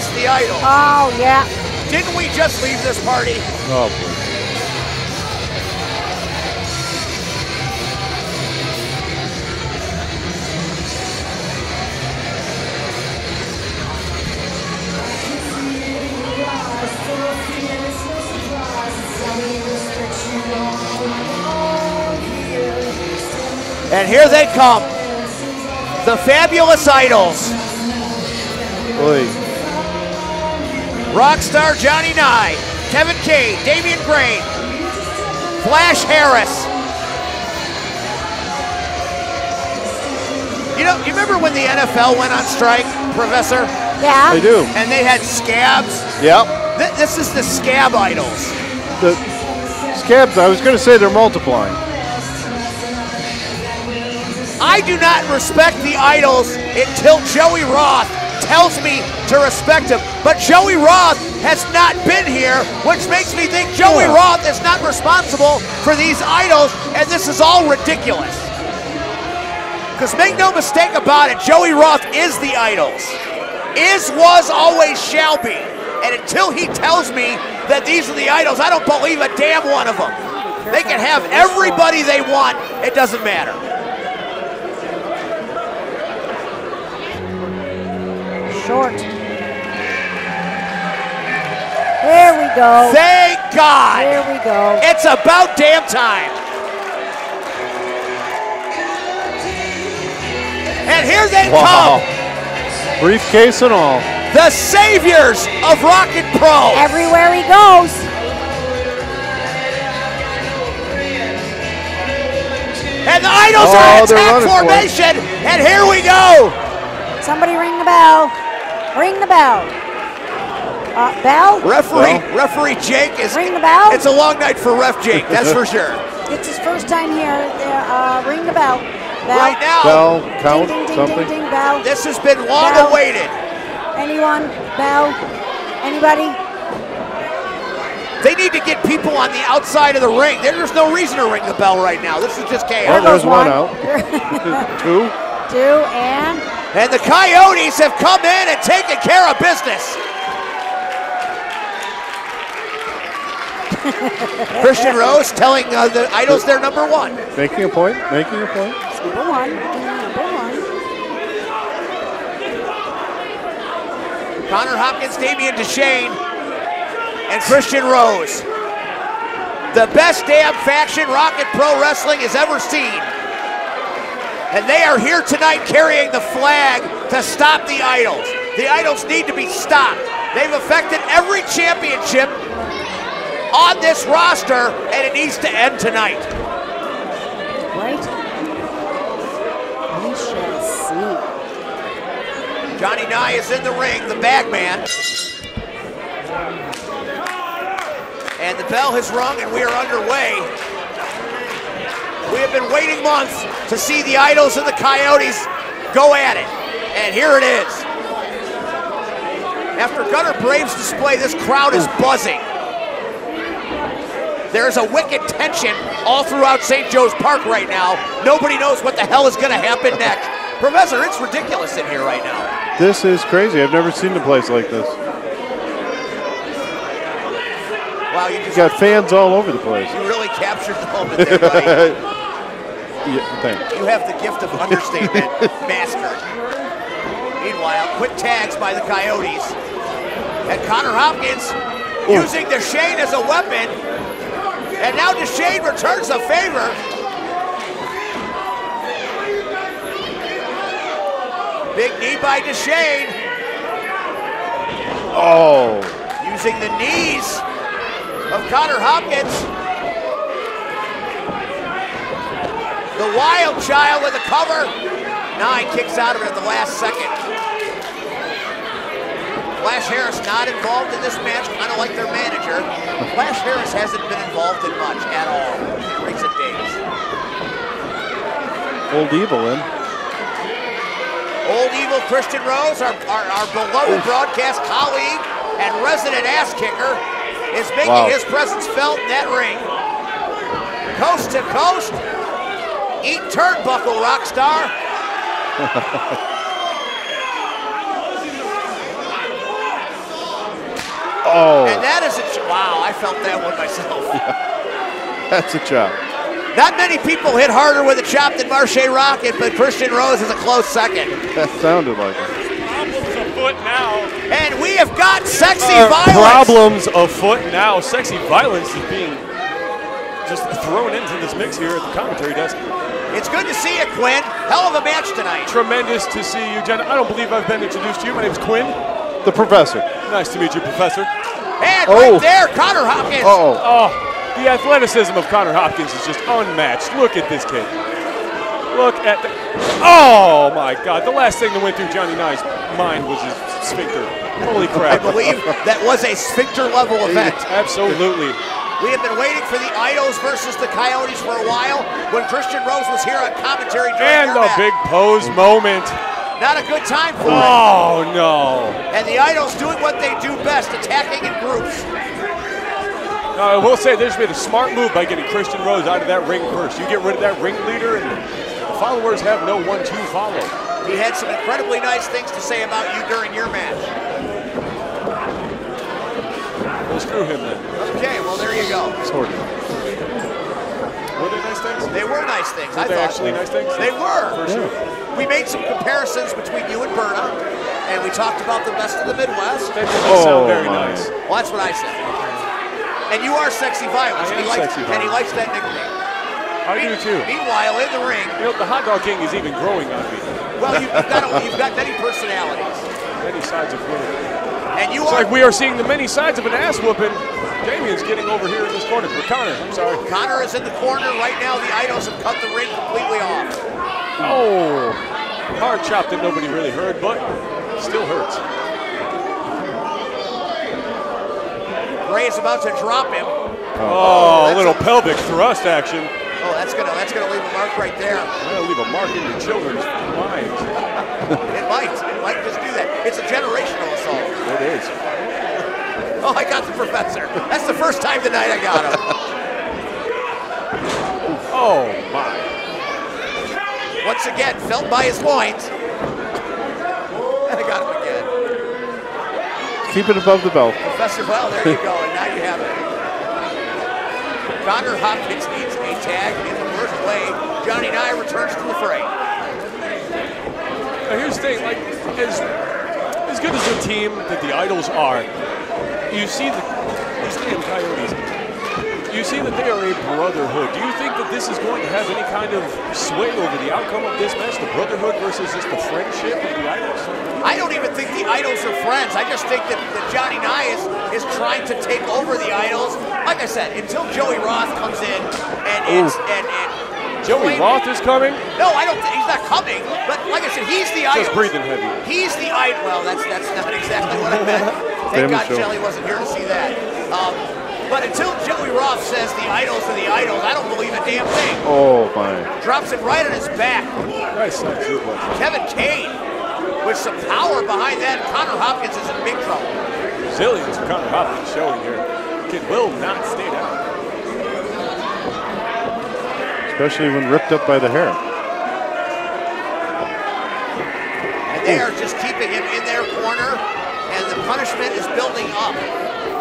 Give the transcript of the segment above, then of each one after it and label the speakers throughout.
Speaker 1: against the idol.
Speaker 2: Oh, yeah.
Speaker 1: Didn't we just leave this party?
Speaker 3: Oh, boy.
Speaker 1: And here they come. The fabulous idols.
Speaker 3: Oy.
Speaker 1: Rockstar Jonny Nigh, Kevin Kade, Damien Grey, Flash Harris. You know, you remember when the NFL went on strike, Professor?
Speaker 2: Yeah.
Speaker 3: I do.
Speaker 1: And they had scabs?
Speaker 3: Yep.
Speaker 1: Th- this is the scab idols.
Speaker 3: The scabs, I was going to say they're multiplying.
Speaker 1: I do not respect the idols until Joey Roth tells me to respect him. But Joey Roth has not been here, which makes me think Joey
Speaker 3: Yeah.
Speaker 1: Roth is not responsible for these idols, and this is all ridiculous. Because make no mistake about it, Joey Roth is the idols. Is, was, always shall be. And until he tells me that these are the idols, I don't believe a damn one of them. They can have everybody they want, it doesn't matter.
Speaker 2: Short. There we go.
Speaker 1: Thank God.
Speaker 2: There we go.
Speaker 1: It's about damn time. And here they
Speaker 3: Wow.
Speaker 1: come,
Speaker 3: Briefcase and all.
Speaker 1: the saviors of Rocket Pro.
Speaker 2: Everywhere he goes.
Speaker 1: And the idols
Speaker 3: Oh,
Speaker 1: are in attack
Speaker 3: running for
Speaker 1: formation. And here we go.
Speaker 2: Somebody ring the bell. Ring the bell. Uh, bell?
Speaker 1: Referee,
Speaker 3: Well.
Speaker 1: referee Jake is.
Speaker 2: Ring the bell?
Speaker 1: It's a long night for Ref Jake, that's for sure.
Speaker 2: It's his first time here. Uh, ring the bell. Bell.
Speaker 1: Right now,
Speaker 3: Bell,
Speaker 2: Ding,
Speaker 3: count,
Speaker 2: ding, ding,
Speaker 3: something.
Speaker 2: ding, ding, bell.
Speaker 1: this has been long
Speaker 2: Bell.
Speaker 1: awaited.
Speaker 2: Anyone? Bell? Anybody?
Speaker 1: They need to get people on the outside of the ring. There's no reason to ring the bell right now. This is just
Speaker 3: Oh,
Speaker 1: chaos.
Speaker 3: there's one
Speaker 2: one.
Speaker 3: out. Two.
Speaker 2: Two and
Speaker 1: And the Coyotes have come in and taken care of business. Christian Rose telling uh, the Idols they're number one.
Speaker 3: Making a point. Making a point.
Speaker 2: number one. Number one.
Speaker 1: Connor Hopkins, Damien Deschain, and Christian Rose. The best damn faction Rocket Pro Wrestling has ever seen. And they are here tonight carrying the flag to stop the Idols. The Idols need to be stopped. They've affected every championship on this roster, and it needs to end tonight.
Speaker 2: Right? We shall see.
Speaker 1: Jonny Nigh is in the ring, the bag man. And the bell has rung and we are underway. We have been waiting months to see the Idols and the Coyotes go at it. And here it is. After Gunner Braves display, this crowd is buzzing. There is a wicked tension all throughout St. Joe's Park right now. Nobody knows what the hell is going to happen next. Professor, it's ridiculous in here right now.
Speaker 3: This is crazy. I've never seen a place like this.
Speaker 1: Wow, you just
Speaker 3: You got fans all over the place.
Speaker 1: You really captured the moment there, buddy.
Speaker 3: Yeah, thanks.
Speaker 1: you have the gift of understatement mastered. Meanwhile, quick tags by the Coyotes. And Connor Hopkins using Deschain as a weapon. And now Deschain returns the favor. Big knee by Deschain.
Speaker 3: Oh,
Speaker 1: Using the knees of Connor Hopkins. The wild child with a cover. Nine kicks out of it at the last second. Flash Harris not involved in this match, kind of like their manager. Flash Harris hasn't been involved in much at all in recent days.
Speaker 3: old evil in.
Speaker 1: Old evil Christian Rose, our, our, our beloved broadcast colleague and resident ass kicker, is making
Speaker 3: Wow.
Speaker 1: his presence felt in that ring. Coast to coast, eat turnbuckle, rock star.
Speaker 3: Oh,
Speaker 1: And that is a ch- wow. I felt that one myself.
Speaker 3: that's a chop.
Speaker 1: Not many people hit harder with a chop than Marche Rocket, but Christian Rose is a close second.
Speaker 3: That sounded like it.
Speaker 4: Problems afoot now.
Speaker 1: And we have got sexy
Speaker 4: Uh,
Speaker 1: violence.
Speaker 4: problems afoot now. Sexy violence is being just thrown into this mix here at the commentary desk.
Speaker 1: It's good to see you, Quinn. Hell of a match tonight.
Speaker 4: Tremendous to see you, Jen. I don't believe I've been introduced to you. My name's Quinn.
Speaker 3: The professor.
Speaker 4: Nice to meet you, Professor.
Speaker 1: And
Speaker 3: Oh.
Speaker 1: right there, Connor Hopkins.
Speaker 3: Uh-oh.
Speaker 4: Oh, the athleticism of Connor Hopkins is just unmatched. Look at this kid. Look at the. Oh my God! The last thing that went through Jonny Nigh's mind was his sphincter. Holy crap.
Speaker 1: I believe that was a sphincter level event.
Speaker 4: Absolutely.
Speaker 1: We have been waiting for the Idols versus the Coyotes for a while when Christian Rose was here on commentary during
Speaker 4: And the
Speaker 1: match.
Speaker 4: big pose moment.
Speaker 1: Not a good time for it.
Speaker 4: Oh no!
Speaker 1: And the Idols doing what they do best, attacking in groups.
Speaker 4: Now, I will say there's been a smart move by getting Christian Rose out of that ring first. You get rid of that ringleader, and the followers have no one to follow.
Speaker 1: He had some incredibly nice things to say about you during your match.
Speaker 4: Well, screw him then.
Speaker 1: Okay, there you go.
Speaker 3: Sort of.
Speaker 4: Were they nice things?
Speaker 1: They were nice things. I
Speaker 4: Were they
Speaker 1: thought.
Speaker 4: actually nice things?
Speaker 1: They were.
Speaker 4: For sure.
Speaker 1: We made some comparisons between you and Berna, and we talked about the best of the Midwest.
Speaker 4: That didn't
Speaker 3: Oh,
Speaker 4: sound very oh,
Speaker 3: my.
Speaker 4: nice.
Speaker 1: Well, that's what I said. And you are sexy violence.
Speaker 4: I
Speaker 1: and he
Speaker 4: am
Speaker 1: likes,
Speaker 4: sexy
Speaker 1: And he likes that nickname.
Speaker 4: I do too.
Speaker 1: Meanwhile, in the ring,
Speaker 4: You know, the hot dog king is even growing on me.
Speaker 1: well, you, you've got a, you've got many personalities,
Speaker 4: Many sides of winning.
Speaker 1: and you
Speaker 4: It's
Speaker 1: are.
Speaker 4: like we are seeing the many sides of an ass whooping. Damien's getting over here in this corner. For Connor, I'm sorry.
Speaker 1: Connor is in the corner right now. The Idols have cut the ring completely off.
Speaker 4: Oh, hard chop that nobody really heard, but still hurts.
Speaker 1: Grey is about to drop him.
Speaker 4: Oh,
Speaker 1: that's
Speaker 4: a little
Speaker 1: a-
Speaker 4: pelvic thrust action.
Speaker 1: Oh, that's gonna that's gonna leave a mark right there.
Speaker 4: That'll leave a mark in your children's minds.
Speaker 1: It might. It might just do that. It's a generational assault.
Speaker 4: It is.
Speaker 1: Oh, I got the professor. That's the first time tonight I got him.
Speaker 4: Oh my.
Speaker 1: Once again, felt by his loins. And I got him again.
Speaker 3: Keep it above the belt.
Speaker 1: Professor, well, there you go, and now you have it. Connor Hopkins needs a tag in the first way. Jonny Nigh returns to the fray.
Speaker 4: Now here's the thing, like as as good as the team that the Idols are, you see the, these damn Coyotes. You see that they are a brotherhood. Do you think that this is going to have any kind of sway over the outcome of this match, the brotherhood versus just the friendship of the Idols?
Speaker 1: I don't even think the Idols are friends. I just think that, that Jonny Nigh is, is trying to take over the Idols. Like I said, until Joey Roth comes in and and, and, and
Speaker 4: Joey Roth is coming.
Speaker 1: No, I don't. think He's not coming. But like I said, he's the Idols.
Speaker 4: Just breathing heavy.
Speaker 1: He's the idol. Well, that's that's not exactly what I meant. Thank
Speaker 3: Damn
Speaker 1: God
Speaker 3: show.
Speaker 1: Jelly wasn't here to see that. Um, but until Joey Roth says the idols are the idols, I don't believe a damn thing.
Speaker 3: Oh my.
Speaker 1: Drops it right on his back.
Speaker 4: Nice side.
Speaker 1: Kevin Kade with some power behind that. Connor Hopkins is in big trouble.
Speaker 4: Zillions of Connor Hopkins showing here. Kid will not stay down.
Speaker 3: Especially when ripped up by the hair.
Speaker 1: And they are just keeping him in their corner, and the punishment is building up.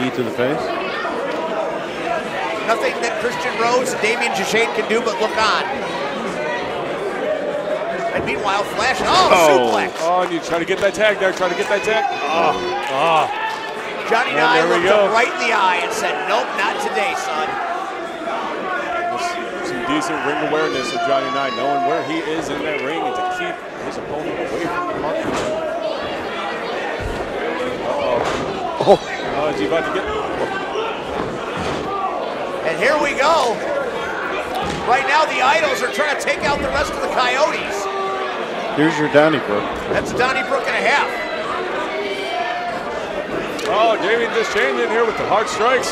Speaker 3: Knee to the face.
Speaker 1: Nothing that Christian Rose and Damien Deschain can do but look on. And meanwhile, Flash, oh,
Speaker 3: Oh.
Speaker 1: suplex.
Speaker 4: Oh, and you try to get that tag there. Try to get that tag. Ah, ah.
Speaker 1: Jonny
Speaker 4: And Nigh
Speaker 1: looked him right in the eye and said, nope, not today, son.
Speaker 4: Some decent ring awareness of Jonny Nigh, knowing where he is in that ring and to keep his opponent away from the mark. Oh, is he about to get?
Speaker 1: And here we go. Right now, the Idols are trying to take out the rest of the Coyotes.
Speaker 3: Here's your Donnybrook.
Speaker 1: That's a Donnybrook and a half.
Speaker 4: Oh, Damien just changed in here with the hard strikes.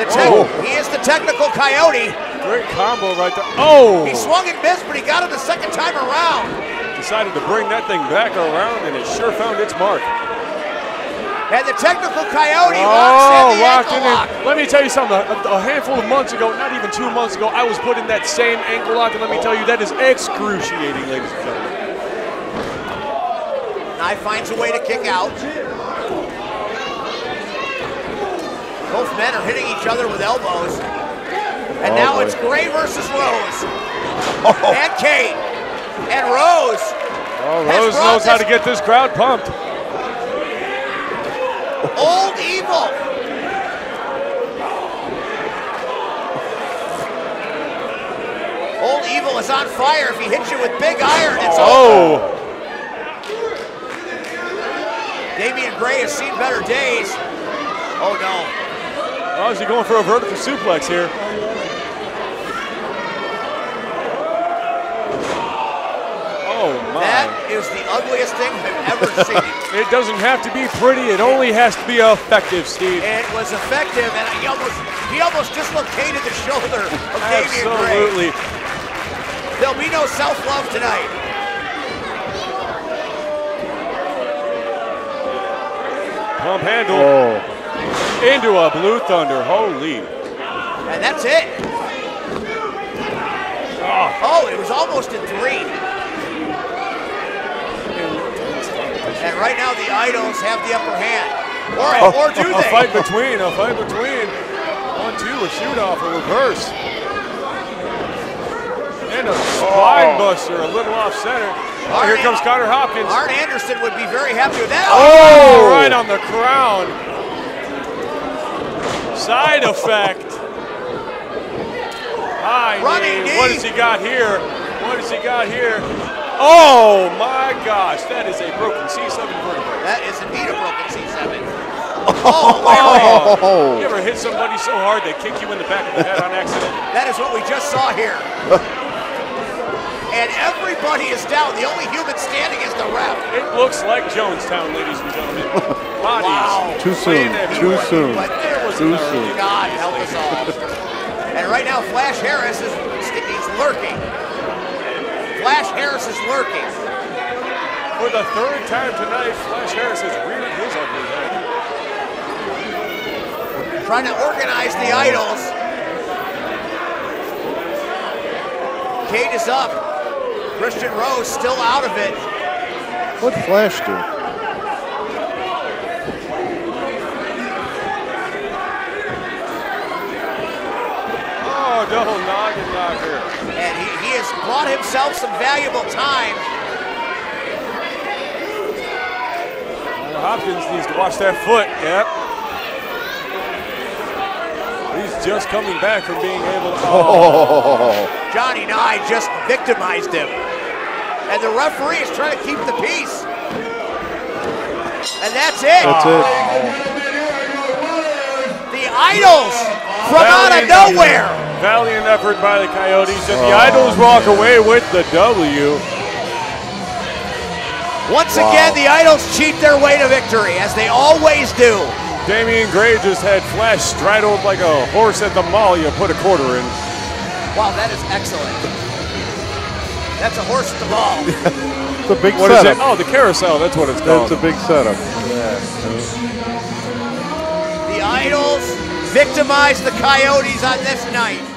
Speaker 1: The
Speaker 4: Oh.
Speaker 1: He is the technical Coyote.
Speaker 4: Great combo right there. Oh!
Speaker 1: He swung and missed, but he got him the second time around.
Speaker 4: Decided to bring that thing back around, and it sure found its mark.
Speaker 1: And the technical Coyote
Speaker 4: Oh,
Speaker 1: locks in the
Speaker 4: locked
Speaker 1: ankle
Speaker 4: in
Speaker 1: lock.
Speaker 4: Let me tell you something. A, a handful of months ago, not even two months ago, I was put in that same ankle lock, and let me tell you, that is excruciating, ladies and gentlemen.
Speaker 1: Nigh finds a way to kick out. Both men are hitting each other with elbows. And
Speaker 3: Oh,
Speaker 1: now
Speaker 3: boy.
Speaker 1: it's Grey versus Rose. Oh. And Kade. And Rose.
Speaker 4: Oh, Rose knows how to get this crowd pumped.
Speaker 1: Old Evil. Old Evil is on fire. If he hits you with big iron, it's over.
Speaker 4: Oh,
Speaker 1: Damien Grey has seen better days. Oh no.
Speaker 4: oh, is he going for a vertical suplex here? Oh
Speaker 1: That
Speaker 4: my.
Speaker 1: Is the ugliest thing I've ever seen.
Speaker 4: It doesn't have to be pretty, it only has to be effective, Steve.
Speaker 1: It was effective, and he almost he almost dislocated the shoulder of Damien Grey.
Speaker 4: Absolutely.
Speaker 1: There'll be no self-love tonight.
Speaker 4: Pump handle
Speaker 3: Oh,
Speaker 4: into a Blue Thunder. Holy.
Speaker 1: And that's it. Oh, oh it was almost a three. And right now the idols have the upper hand. Or, or do
Speaker 4: A
Speaker 1: they?
Speaker 4: fight between, a fight between. One, two, a shoot off, a reverse. And a oh. spine buster, a little off center. Oh, here comes Connor Hopkins.
Speaker 1: Arn Anderson would be very happy with that.
Speaker 4: Oh, oh! right on the crown. Side effect. High
Speaker 1: Running
Speaker 4: knee. What
Speaker 1: knee.
Speaker 4: has he got here? What has he got here? Oh my gosh, that is a broken C7 vertebrae.
Speaker 1: That is indeed a broken C7. Oh, lariat.
Speaker 4: Oh. You ever hit somebody so hard they kick you in the back of the head on accident?
Speaker 1: That is what we just saw here. and everybody is down. The only human standing is the ref.
Speaker 4: It looks like Jonestown, ladies and gentlemen. Bodies.
Speaker 1: Wow.
Speaker 3: too soon. Too soon.
Speaker 1: But there was
Speaker 3: Too soon.
Speaker 1: God help us all. and right now, Flash Harris is he's lurking. Flash Harris is lurking.
Speaker 4: For the third time tonight, Flash Harris has reared his ugly head.
Speaker 1: trying to organize the idols. Kade is up. Christian Rose still out of it.
Speaker 3: what Flash do?
Speaker 4: Oh, double noggin knocker.
Speaker 1: And he, he has bought himself some valuable time.
Speaker 4: Hopkins needs to watch that foot. Yep. He's just coming back from being able to. Oh,
Speaker 1: Jonny Nigh just victimized him. And the referee is trying to keep the peace. And that's it.
Speaker 3: That's it.
Speaker 1: The idols from out of
Speaker 4: Valiant-
Speaker 1: nowhere.
Speaker 4: Valiant effort by the Coyotes, and the oh, Idols walk away with the W.
Speaker 1: Once again, the idols cheat their way to victory, as they always do.
Speaker 4: Damien Grey just had Flash straddled like a horse at the mall you put a quarter in.
Speaker 1: Wow, that is excellent. That's a horse at the mall.
Speaker 3: It's a big
Speaker 4: What is
Speaker 3: setup.
Speaker 4: it? Oh, the carousel. That's what it's called.
Speaker 3: That's a big setup.
Speaker 1: The idols victimize the Coyotes on this night.